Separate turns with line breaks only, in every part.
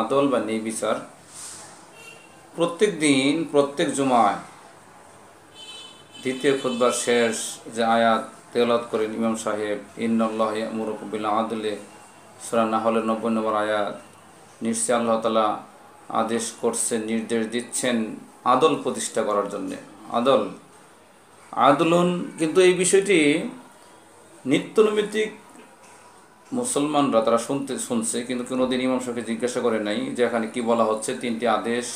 আদল বা নেই বিচার প্রত্যেক দিন প্রত্যেক জুমায় দ্বিতীয় খুদ্বার শেষ যে আয়াত তেলত করেন ইমাম সাহেব ইন্নআল্লাহ মুরকবিল আদলে, সুরা নাহলের নব্বই নম্বর আয়াত। নিশ্চয় আল্লাহ তালা আদেশ করছেন, নির্দেশ দিচ্ছেন আদল প্রতিষ্ঠা করার জন্যে। আদল। আদলন, কিন্তু এই বিষয়টি নিত্যনৈমিত্তিক মুসলমানরা তারা শুনতে, শুনছে, কিন্তু কোনোদিন ইমাম সাহেবকে জিজ্ঞাসা করে নাই যে এখানে কি বলা হচ্ছে। তিনটি আদেশ,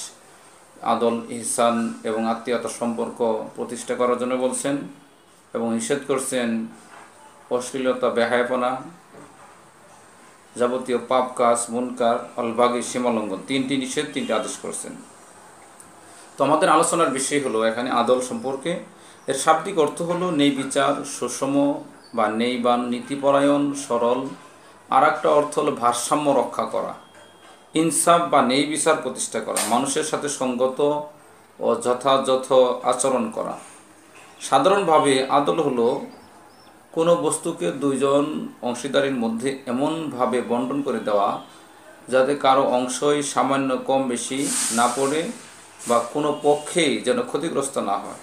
আদল, ইহসান এবং আত্মীয়তার সম্পর্ক প্রতিষ্ঠা করার জন্য বলছেন এবং নিষেধ করছেন অশ্লীলতা, বেহায়পনা, যাবতীয় পাপ কাজ, মুনকার অলবাগি সীমালঙ্ঘন, তিনটি নিষেধ, তিনটি আদেশ করছেন। তো আমাদের আলোচনার বিষয় হলো এখানে আদল সম্পর্কে। এর শাব্দিক অর্থ হলো নেই বিচার, সুষম বা নেই বা নীতিপরায়ণ, সরল আর একটা অর্থ হলো ভারসাম্য রক্ষা করা। ইনসাফ বা নেই বিচার প্রতিষ্ঠা করা, মানুষের সাথে সঙ্গত ও যথাযথ আচরণ করা। সাধারণভাবে আদল হলো কোনো বস্তুকে দুইজন অংশীদারির মধ্যে এমনভাবে বন্টন করে দেওয়া যাতে কারও অংশই সামান্য কম বেশি না পড়ে বা কোনো পক্ষেই যেন ক্ষতিগ্রস্ত না হয়।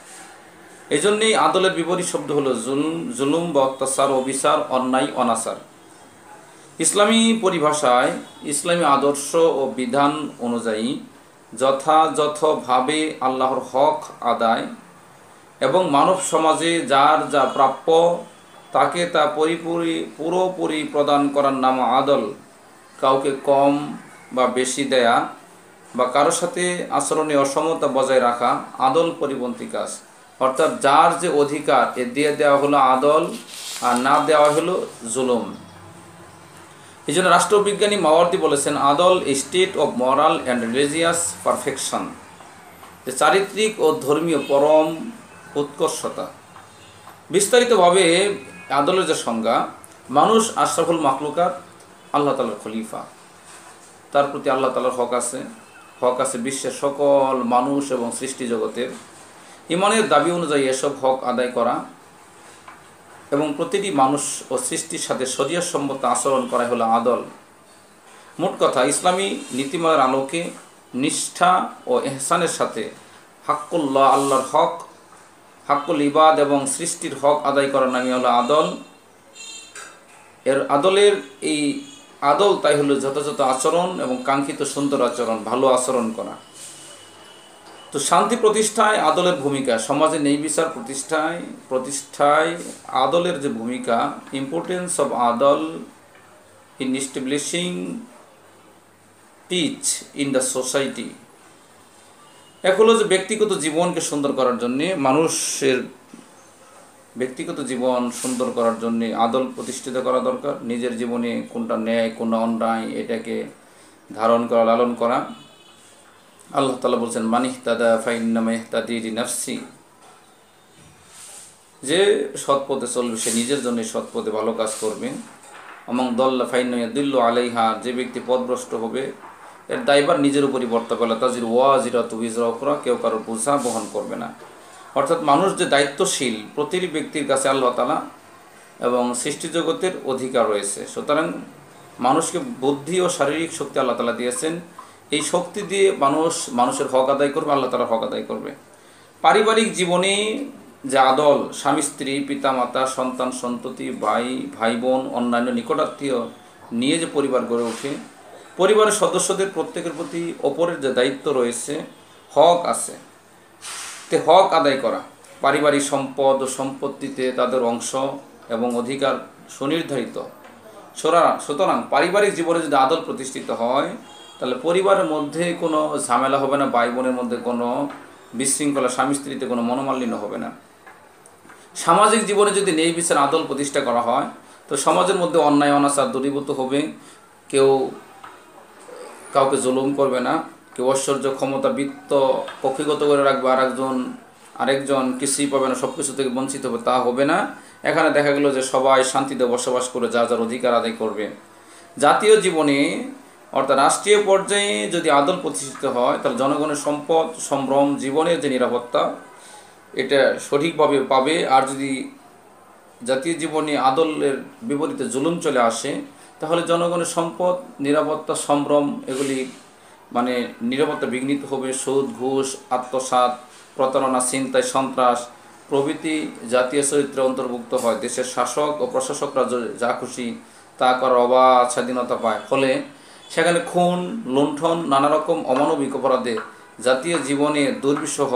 এই জন্যেই আদলের বিপরীত শব্দ হলো জুলুম জুলুম বা অত্যাচার অবিচার অন্যায়, অনাচার। ইসলামী পরিভাষায় ইসলামী আদর্শ ও বিধান অনুযায়ী যথাযথভাবে আল্লাহর হক আদায় এবং মানব সমাজে যার যা প্রাপ্য তাকে তা পরিপুরি, পুরোপুরি প্রদান করার নাম আদল। কাউকে কম বা বেশি দেয়া বা কারোর সাথে আচরণে অসমতা বজায় রাখা আদল পরিপন্থী কাজ। অর্থাৎ যার যে অধিকার, এ দিয়ে দেওয়া হলো আদল, আর না দেওয়া হলো জুলুম। এই জন্য রাষ্ট্রবিজ্ঞানী মাওয়ার্দি বলেছেন, আদল state of moral and religious perfection, যে চারিত্রিক ও ধর্মীয় পরম উৎকর্ষতা। বিস্তারিতভাবে আদলের যে সংজ্ঞা, মানুষ আশরাফুল মাকলুকাত আল্লাহ তালার খলিফা। তার প্রতি আল্লাহ তালার হক আছে। হক আছে বিশ্বের সকল মানুষ এবং সৃষ্টি জগতের। ইমানের দাবি অনুযায়ী এসব হক আদায় করা এবং প্রতিটি মানুষ ও সৃষ্টির সাথে সম্মত আচরণ করা হলো আদল। মোট কথা, ইসলামী নীতিমালার আলোকে নিষ্ঠা ও এহসানের সাথে হাক্কুল্লাহ আল্লাহর হক, হাক্কুল ইবাদ এবং সৃষ্টির হক আদায় করার নামই হলো আদল। এর আদলের এই আদল তাই হলো যথাযথ আচরণ এবং কাঙ্ক্ষিত সুন্দর আচরণ, ভালো আচরণ করা। তো শান্তি প্রতিষ্ঠায় আদলের ভূমিকা, সমাজে নেই বিচার প্রতিষ্ঠায় প্রতিষ্ঠায় আদলের যে ভূমিকা ইম্পর্টেন্স অফ আদল in establishing peace in the society এক হলো যে ব্যক্তিগত জীবনকে সুন্দর করার জন্যে, মানুষের ব্যক্তিগত জীবন সুন্দর করার জন্যে আদল প্রতিষ্ঠিত করা দরকার। নিজের জীবনে কোনটা ন্যায়, কোনটা অন্যায়, এটাকে ধারণ করা, লালন করা। আল্লাহ তালা বলছেন মানিহ তাদা ফাইনামেহতাদি নাফসি যে সৎ পথে চলবে, সে নিজের জন্য সৎ পথে ভালো কাজ করবে। এবং দল্লা ফাইন দিল্ল আলাইহা, যে ব্যক্তি পথভ্রষ্ট হবে, এর দায়বার নিজের উপরই বর্তাবে আল্লাহ তাজির ওয়াজিরা তুবিজরা অকরা কেউ কারোর বোঝা বহন করবে না। অর্থাৎ মানুষ যে দায়িত্বশীল, প্রতিটি ব্যক্তির কাছে আল্লাহ তালা এবং সৃষ্টি জগতের অধিকার রয়েছে। সুতরাং মানুষকে বুদ্ধি ও শারীরিক শক্তি আল্লাহ তালা দিয়েছেন। এই শক্তি দিয়ে মানুষ, মানুষের হক আদায় করবে, আল্লাহ তালা হক আদায় করবে। পারিবারিক জীবনে যে আদল, স্বামী, স্ত্রী, পিতামাতা, সন্তান, সন্ততি, ভাই ভাই বোন, অন্যান্য নিকটাত্মীয় নিয়ে যে পরিবার গড়ে ওঠে, পরিবারের সদস্যদের প্রত্যেকের প্রতি ওপরের যে দায়িত্ব রয়েছে, হক আছে। তে হক আদায় করা, পারিবারিক সম্পদ ও সম্পত্তিতে তাদের অংশ এবং অধিকার সুনির্ধারিত। সুতরাং পারিবারিক জীবনে যদি আদল প্রতিষ্ঠিত হয় তাহলে পরিবারের মধ্যে কোনো ঝামেলা হবে না ভাই বোনের মধ্যে কোনো বিশৃঙ্খলা স্বামী স্ত্রীতে কোনো মনোমালিন্য হবে না। সামাজিক জীবনে যদি নেই বিচার আদল প্রতিষ্ঠা করা হয়, তো সমাজের মধ্যে অন্যায়, অনাচার দূরীভূত হবে। কেউ কাউকে জুলুম করবে না, কেউ ঐশ্বর্য, ক্ষমতা, বৃত্ত কক্ষিগত করে রাখবে আর একজন আরেকজন কিছুই পাবে না সব কিছু থেকে বঞ্চিত হবে, তা হবে না। এখানে দেখা গেল যে সবাই শান্তিতে বসবাস করে, যা যার অধিকার আদায় করবে। জাতীয় জীবনে অর্থাৎ রাষ্ট্রীয় পর্যায়ে যদি আদল প্রতিষ্ঠিত হয়, তাহলে জনগণের সম্পদ, সম্ভ্রম, জীবনের যে নিরাপত্তা, এটা সঠিকভাবে পাবে। আর যদি জাতীয় জীবনে আদলের বিপরীতে জুলুম চলে আসে, তাহলে জনগণের সম্পদ, নিরাপত্তা, সম্ভ্রম, এগুলি মানে নিরাপত্তা বিঘ্নিত হবে। সুদ, ঘুষ, আত্মসাৎ, প্রতারণা চিন্তায় সন্ত্রাস, প্রভৃতি জাতীয় চরিত্রে অন্তর্ভুক্ত হয়। দেশের শাসক ও প্রশাসকরা যা খুশি তা করার অবাধ স্বাধীনতা পায়। ফলে সেখানে খুন, লুণ্ঠন নানা রকম অমানবিক অপরাধে জাতীয় জীবনে দুর্বিষহ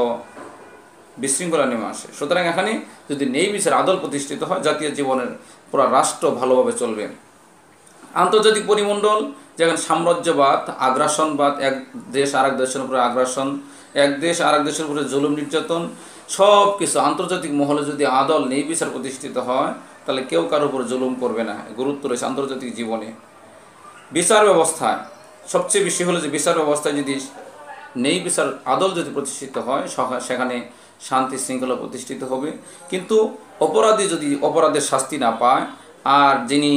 বিশৃঙ্খলা নেমে আসে। সুতরাং এখানে যদি নেই বিচার আদল প্রতিষ্ঠিত হয়, জাতীয় জীবনের পুরা রাষ্ট্র ভালোভাবে চলবে। আন্তর্জাতিক পরিমণ্ডল, যেখানে সাম্রাজ্যবাদ, আগ্রাসনবাদ, এক দেশ আর এক দেশের উপরে আগ্রাসন, এক দেশ আর এক দেশের উপরে জুলুম নির্যাতন সব কিছু আন্তর্জাতিক মহলে যদি আদল নেই বিচার প্রতিষ্ঠিত হয়, তাহলে কেউ কারোর উপর জুলুম করবে না। গুরুত্ব রয়েছে আন্তর্জাতিক জীবনে। বিচার ব্যবস্থায় সবচেয়ে বেশি হলো যে বিচার ব্যবস্থায় যদি নেই বিচার, আদল যদি প্রতিষ্ঠিত হয় সেখানে শান্তি শৃঙ্খলা প্রতিষ্ঠিত হবে। কিন্তু অপরাধী যদি অপরাধের শাস্তি না পায়, আর যিনি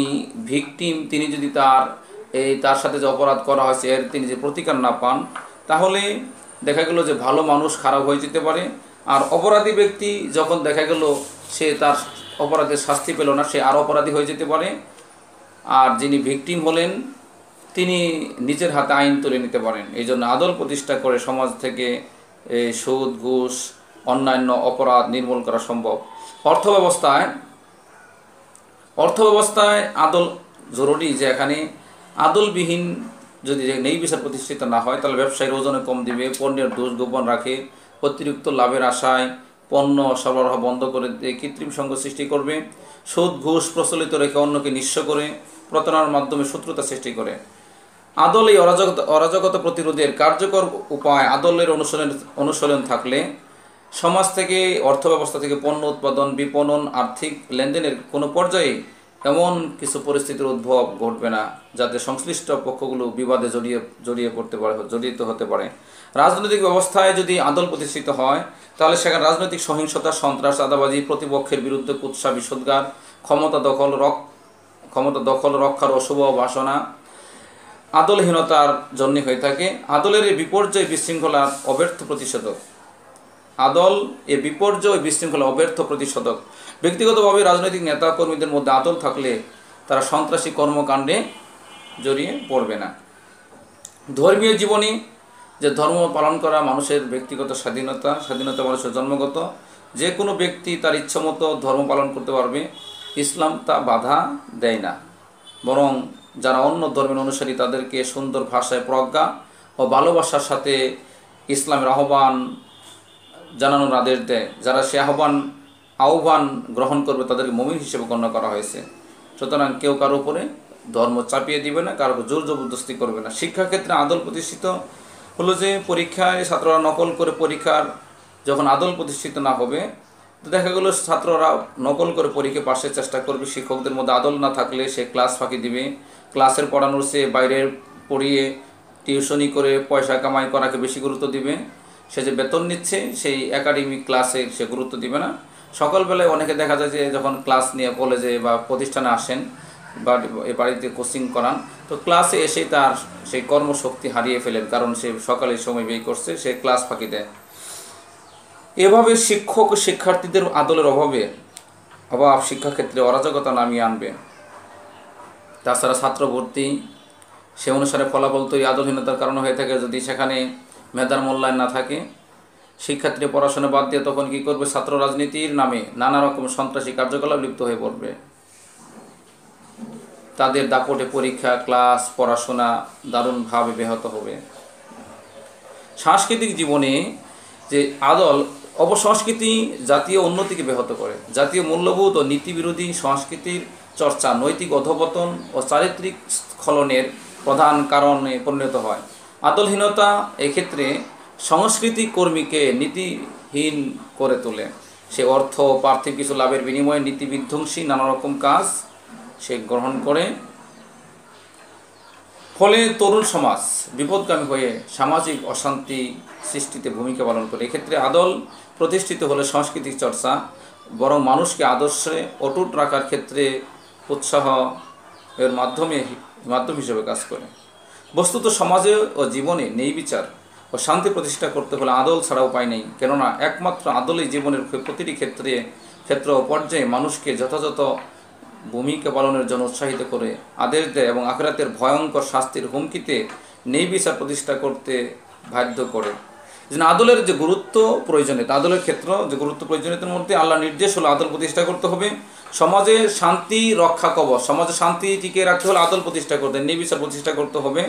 ভিকটিম, তিনি যদি তার এই, তার সাথে যে অপরাধ করা হয়েছে, এর তিনি যে প্রতিকার না পান, তাহলে দেখা গেল যে ভালো মানুষ খারাপ হয়ে যেতে পারে। আর অপরাধী ব্যক্তি যখন দেখা গেল সে তার অপরাধের শাস্তি পেল না, সে আর অপরাধী হয়ে যেতে পারে। আর যিনি ভিকটিম হলেন, তিনি নিজের হাতে আইন তুলে নিতে পারেন। এই জন্য আদল প্রতিষ্ঠা করে সমাজ থেকে সুদ, ঘুষ, অন্যান্য অপরাধ নির্মূল করা সম্ভব। অর্থ ব্যবস্থায় অর্থ ব্যবস্থায় আদল জরুরি যে এখানে আদলবিহীন যদি নেই বিচার প্রতিষ্ঠিত না হয়, তাহলে ব্যবসায়ীর ওজনে কম দিবে, পণ্যের দোষ গোপন রাখে, অতিরিক্ত লাভের আশায় পণ্য সরবরাহ বন্ধ করে দিয়ে কৃত্রিম সঙ্গ সৃষ্টি করবে, সুদ, ঘুষ প্রচলিত রেখে অন্যকে নিঃস্ব করে প্রতারণার মাধ্যমে শত্রুতা সৃষ্টি করে। আদল এই অরাজকতা অরাজকতা প্রতিরোধের কার্যকর উপায় আদলের অনুসরণ অনুসরণ থাকলে সমাজ থেকে অর্থ ব্যবস্থা থেকে পণ্য উৎপাদন, বিপণন, আর্থিক লেনদেনের কোনো পর্যায়ে এমন কিছু পরিস্থিতির উদ্ভব ঘটবে না, যাতে সংশ্লিষ্ট পক্ষগুলো বিবাদে জড়িয়ে জড়িয়ে পড়তে পারে জড়িত হতে পারে। রাজনৈতিক ব্যবস্থায় যদি আদল প্রতিষ্ঠিত হয়, তাহলে সেখানে রাজনৈতিক সহিংসতা, সন্ত্রাস, আদাবাজি, প্রতিপক্ষের বিরুদ্ধে কুৎসা বিষোদ্গার ক্ষমতা দখল রক ক্ষমতা দখল, রক্ষার অশুভ বাসনা আদলহীনতার জন্য হয়ে থাকে। আদলের এই বিপর্যয় বিশৃঙ্খলার অব্যর্থ প্রতিষেধক আদল এ বিপর্যয় বিশৃঙ্খলা অব্যর্থ প্রতিষেধক ব্যক্তিগতভাবে রাজনৈতিক নেতা কর্মীদের মধ্যে আদল থাকলে তারা সন্ত্রাসী কর্মকাণ্ডে জড়িয়ে পড়বে না। ধর্মীয় জীবনে, যে ধর্ম পালন করা মানুষের ব্যক্তিগত স্বাধীনতা স্বাধীনতা মানুষের জন্মগত, যে কোনো ব্যক্তি তার ইচ্ছামতো ধর্ম পালন করতে পারবে। ইসলাম তা বাধা দেয় না। বরং যারা অন্য ধর্মের অনুসারী তাদেরকে সুন্দর ভাষায় প্রজ্ঞা ও ভালোবাসার সাথে ইসলামের আহ্বান জানানোর আদেশ দেয়। যারা সে আহ্বান আহ্বান গ্রহণ করবে তাদেরকে মমিন হিসেবে গণ্য করা হয়েছে। সুতরাং কেউ কারও উপরে ধর্ম চাপিয়ে দিবে না, কারও জোর জবরদস্তি করবে না। শিক্ষাক্ষেত্রে আদল প্রতিষ্ঠিত হলো যে পরীক্ষায় ছাত্ররা নকল করে পরীক্ষার যখন আদল প্রতিষ্ঠিত না হবে তো দেখা গেলো ছাত্ররা নকল করে পরীক্ষা পাশের চেষ্টা করবে। শিক্ষকদের মধ্যে আদল না থাকলে সে ক্লাস ফাঁকি দিবে। ক্লাসের পড়ানোর সে বাইরে পড়িয়ে টিউশনি করে পয়সা কামাই করাকে বেশি গুরুত্ব দিবে। সে যে বেতন নিচ্ছে, সেই একাডেমিক ক্লাসে সে গুরুত্ব দিবে না। সকালবেলায় অনেকে দেখা যায় যে যখন ক্লাস নিয়ে কলেজে বা প্রতিষ্ঠানে আসেন বা এ বাড়িতে কোচিং করান, তো ক্লাসে এসে তার সেই কর্মশক্তি হারিয়ে ফেলেন। কারণ সে সকালে সময় ব্যয় করছে, সে ক্লাস ফাঁকি দেয়। এভাবে শিক্ষক শিক্ষার্থীদের আদলের অভাবে অভাব শিক্ষাক্ষেত্রে অরাজকতা নামিয়ে আনবে। তাছাড়া ছাত্র ভর্তি, সে অনুসারে ফলাফল তৈরি আদলহীনতার কারণে হয়ে থাকে। যদি সেখানে মেধার মূল্যায়ন না থাকে, শিক্ষার্থী পড়াশোনা বাদ দিয়ে তখন কি করবে? ছাত্র রাজনীতির নামে নানা রকম সন্ত্রাসী কার্যকলাপ লিপ্ত হয়ে পড়বে। তাদের দাপটে পরীক্ষা, ক্লাস, পড়াশোনা দারুণভাবে ব্যাহত হবে। সাংস্কৃতিক জীবনে যে আদল অপসংস্কৃতি জাতীয় উন্নতিকে ব্যাহত করে। জাতীয় মূল্যবোধ ও নীতিবিরোধী সংস্কৃতির চর্চা নৈতিক অধপতন ও চারিত্রিক স্খলনের প্রধান কারণে পরিণত হয়। আদলহীনতা এক্ষেত্রে সংস্কৃতি কর্মীকে নীতিহীন করে তোলে। সে অর্থ পার্থিব কিছু লাভের বিনিময়ে নীতি বিধ্বংসী নানা রকম কাজ সে গ্রহণ করে। ফলে তরুণ সমাজ বিপদগামী হয়ে সামাজিক অশান্তি সৃষ্টিতে ভূমিকা পালন করে। এক্ষেত্রে আদল প্রতিষ্ঠিত হলে সাংস্কৃতিক চর্চা, বরং মানুষকে আদর্শে অটুট রাখার ক্ষেত্রে উৎসাহ এর মাধ্যমে মাধ্যম হিসেবে কাজ করে। বস্তুত সমাজে ও জীবনে নেই বিচার ও শান্তি প্রতিষ্ঠা করতে হলে আদল ছাড়া উপায় নেই, কেননা একমাত্র আদলই জীবনের প্রতিটি ক্ষেত্রে, ক্ষেত্র ও পর্যায়ে মানুষকে যথাযথ ভূমিকা পালনের জন্য উৎসাহিত করে আদেশ দেয় এবং আখরাতের ভয়ঙ্কর শাস্তির হুমকিতে নেই বিচার প্রতিষ্ঠা করতে বাধ্য করে। যেন আদলের যে গুরুত্ব প্রয়োজনীয়তা আদলের ক্ষেত্র যে গুরুত্ব প্রয়োজনীয়তার মধ্যে আল্লাহ নির্দেশ হলো আদল প্রতিষ্ঠা করতে হবে। সমাজে শান্তি রক্ষা কবচ, সমাজে শান্তি টিকিয়ে রাখতে হলে আদল প্রতিষ্ঠা করতে নির্বিচার প্রতিষ্ঠা করতে হবে।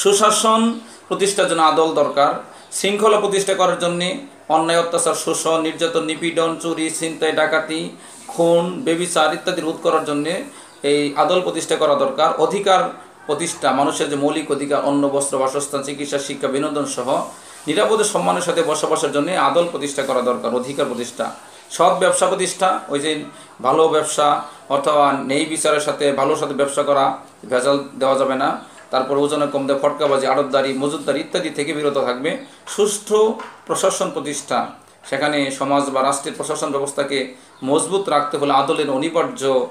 সুশাসন প্রতিষ্ঠার জন্য আদল দরকার, শৃঙ্খলা প্রতিষ্ঠা করার জন্য অন্যায়, অত্যাচার, শোষণ, নির্যাতন, নিপীড়ন, চুরি, ছিনতাই, ডাকাতি, খুন, বেবিচার ইত্যাদি রোধ করার জন্য এই আদল প্রতিষ্ঠা করা দরকার। অধিকার প্রতিষ্ঠা, মানুষের যে মৌলিক অধিকার, অন্ন, বস্ত্র, বাসস্থান, চিকিৎসা, শিক্ষা, বিনোদন সহ নিরাপদে সম্মানের সাথে বসবাসের জন্য আদল প্রতিষ্ঠা করা দরকার, অধিকার প্রতিষ্ঠা। সৎ ব্যবসা প্রতিষ্ঠা, ওই যে ভালো ব্যবসা অথবা নেই বিচারের সাথে ভালোর সাথে ব্যবসা করা, ভেজাল দেওয়া যাবে না। তারপর ওজনে কম দেয় ফটকাবাজি, আড়তদারি মজুদদারি ইত্যাদি থেকে বিরত থাকবে। সুষ্ঠু প্রশাসন প্রতিষ্ঠা। সেখানে সমাজ বা রাষ্ট্রের প্রশাসন ব্যবস্থাকে মজবুত রাখতে হলে আদলের অনিবার্য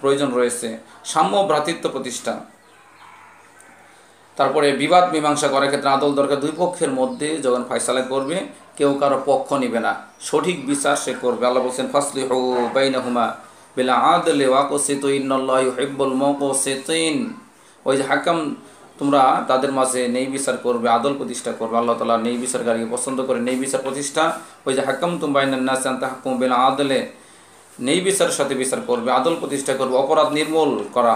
প্রয়োজন রয়েছে। সাম্য ভ্রাতৃত্ব প্রতিষ্ঠা। তারপরে বিবাদ মীমাংসা করার ক্ষেত্রে আদল দরকার দুই পক্ষের মধ্যে যখন ফয়সালা করবে, কেউ কারও পক্ষ নিবে না। সঠিক বিচার সে করবে। আল্লাহ বলছেন ফাসলি হু বাইনা হুমা বেলা আদলে ওয়াকো সেতুইন হেব্বল মকো ওই যে হাকাম, তোমরা তাদের মাঝে নেই বিচার করবে, আদল প্রতিষ্ঠা করবে। আল্লাহ তালা নেই বিচারকারীকে পছন্দ করে নেই বিচার প্রতিষ্ঠা। ওই যে হাকাম তুম বাইনান নাসান তাহাকুম বেলা আদলে। নেই বিচারের সাথে বিচার করবে, আদল প্রতিষ্ঠা করবে। অপরাধ নির্মূল করা।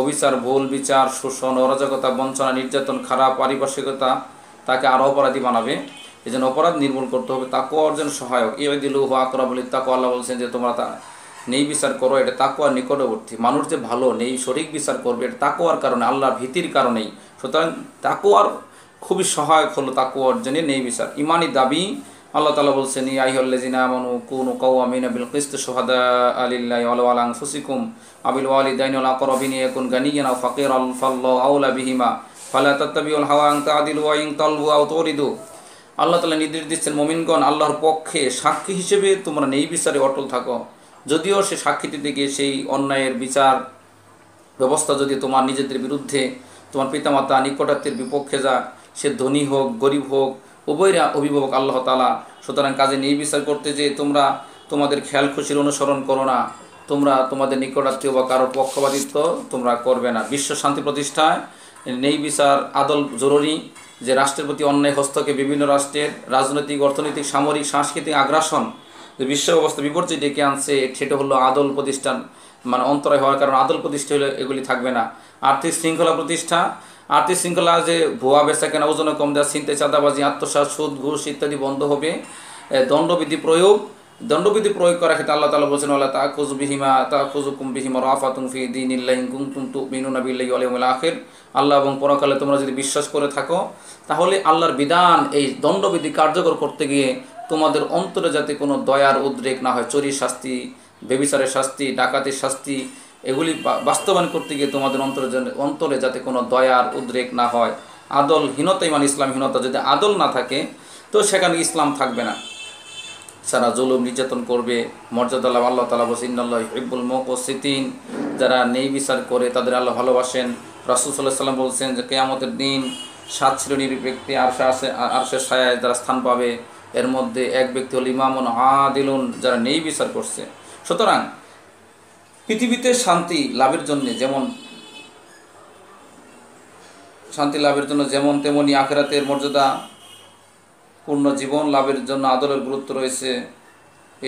অবিচার, ভুল বিচার, শোষণ, অরাজকতা, বঞ্চনা, নির্যাতন, খারাপ পারিপার্শ্বিকতা তাকে আরও অপরাধী বানাবে। এই জন্য অপরাধ নির্মূল করতে হবে। তাকে অর্জন সহায়ক। এই দিলু হওয়া করা বলি তাকে আল্লাহ বলছেন যে, তোমরা তা নেই বিচার করো, এটা তাকুয়ার নিকটবর্তী। মানুষ যে ভালো, নেই সঠিক বিচার করবে, এটা তাকুয়ার কারণে, আল্লাহর ভীতির কারণেই। সুতরাং তাকুয়ার খুবই সহায়ক হলো তাকুয়া অর্জনে নেই বিচার। ইমানি দাবি আল্লাহ তালা বলছেন ইয়াইহল্লাজিনা আমানু কুনু কাওয়ামিনা বিল কিসত শুহাদা আলিল্লাহি ওয়া আলা আনফুসিকুম আবিল ওয়ালিদাইনি ওয়াল আকরাবিনি ইয়াকুন গানিয়ান আও ফাকিরান ফাল্লাহু আউলা বিহিমা ফালা তাত্তাবিউল হাওয়া আন তা'দিলু ওয়া ইন তালবু আও তুরিদু। আল্লাহ তালা নির্দেশ দিচ্ছেন, মমিনগণ আল্লাহর পক্ষে সাক্ষী হিসেবে তোমরা নেই বিচারে অটল থাকো। যদিও সে সাক্ষী দিতে গিয়ে সেই অন্যায়ের বিচার ব্যবস্থা যদি তোমার নিজেদের বিরুদ্ধে, তোমার পিতামাতা নিকটাত্মের বিপক্ষে যা, সে ধনী হোক, গরিব হোক উভয়রা অভিভাবক আল্লাহ তালা সুতরাং কাজে নেই বিচার করতে যে তোমরা তোমাদের খেয়াল খুশির অনুসরণ করো না। তোমরা তোমাদের নিকটাত্মীয় বা কারোর পক্ষপাতিত্ব তোমরা করবে না। বিশ্ব শান্তি প্রতিষ্ঠায় নেই বিচার আদল জরুরি যে রাষ্ট্রের প্রতি অন্যায়, হস্তক্ষেপ বিভিন্ন রাষ্ট্রের রাজনৈতিক, অর্থনৈতিক, সামরিক, সাংস্কৃতিক আগ্রাসন যে বিশ্ব ব্যবস্থা বিপর্যয় ডেকে আনছে, সেটা হলো আদল প্রতিষ্ঠান। মানে অন্তরায় হওয়ার কারণে আদল প্রতিষ্ঠা হলে এগুলি থাকবে না। আর্থিক শৃঙ্খলা প্রতিষ্ঠা আর্থিক শৃঙ্খলা যে ভুয়া বেচা কেনা ওজনে কম দেওয়া চিন্তা চাঁদাবাজি, আত্মসাৎ, সুদ, ঘুষ ইত্যাদি বন্ধ হবে। দণ্ডবিধি প্রয়োগ দণ্ডবিধি প্রয়োগ করার ক্ষেত্রে আল্লাহ তালা বলছেন আল্লাহ তা খুজ বিহিমা তা খুজুকুম বিহিমা রাফাতুম ফি দিন ইল্লাহিন কুমতুম তু মিনুনা বিল্লাহি আলিমুল আখির। আল্লাহ এবং পরকালে তোমরা যদি বিশ্বাস করে থাকো, তাহলে আল্লাহর বিধান এই দণ্ডবিধি কার্যকর করতে গিয়ে তোমাদের অন্তরে যাতে কোনো দয়ার উদ্রেক না হয়। চুরির শাস্তি, বেবিচারের শাস্তি, ডাকাতির শাস্তি এগুলি বাস্তবায়ন করতে গিয়ে তোমাদের অন্তরে অন্তরে যাতে কোনো দয়ার উদ্রেক না হয় আদলহীনতা ইমান ইসলামহীনতা যদি আদল না থাকে, তো সেখানে ইসলাম থাকবে না। সারা জুলুম নির্যাতন করবে, মর্যাদা আল্লাহ আল্লাহ তালা বসে ইন্নাল্লাহ হিব্বুল মোকসিতিন। যারা নেই বিচার করে, তাদের আল্লাহ ভালোবাসেন। রাসুল সাল্লাহ সাল্লাম বলছেন যে, কেয়ামতের দিন সাত শ্রেণির ব্যক্তি আরশে আসে আরশের ছায়ায় যারা স্থান পাবে, এর মধ্যে এক ব্যক্তি হল ইমামুন আদিলুন, যারা নেই বিচার করছে। সুতরাং পৃথিবীতে শান্তি লাভের জন্য যেমন, শান্তি লাভের জন্য যেমন তেমনি আখেরাতের মর্যাদা, পূর্ণ জীবন লাভের জন্য আদলের গুরুত্ব রয়েছে।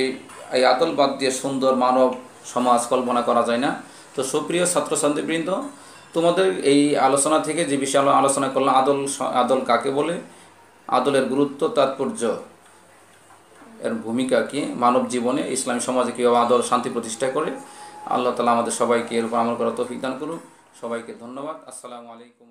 এই এই আদল বাদ দিয়ে সুন্দর মানব সমাজ কল্পনা করা যায় না। তো সুপ্রিয় ছাত্রছাত্রীবৃন্দ, তোমাদের এই আলোচনা থেকে যে বিষয়ে আলোচনা করলাম, আদল আদল কাকে বলে? আদলের গুরুত্ব, তাৎপর্য এর ভূমিকা কি? মানব জীবনে ইসলামী সমাজে কীভাবে আদল শান্তি প্রতিষ্ঠা করে? আল্লাহ তালা আমাদের সবাইকে এরকম আমল করা তৌফিক দান করুক। সবাইকে ধন্যবাদ। আসসালামু আলাইকুম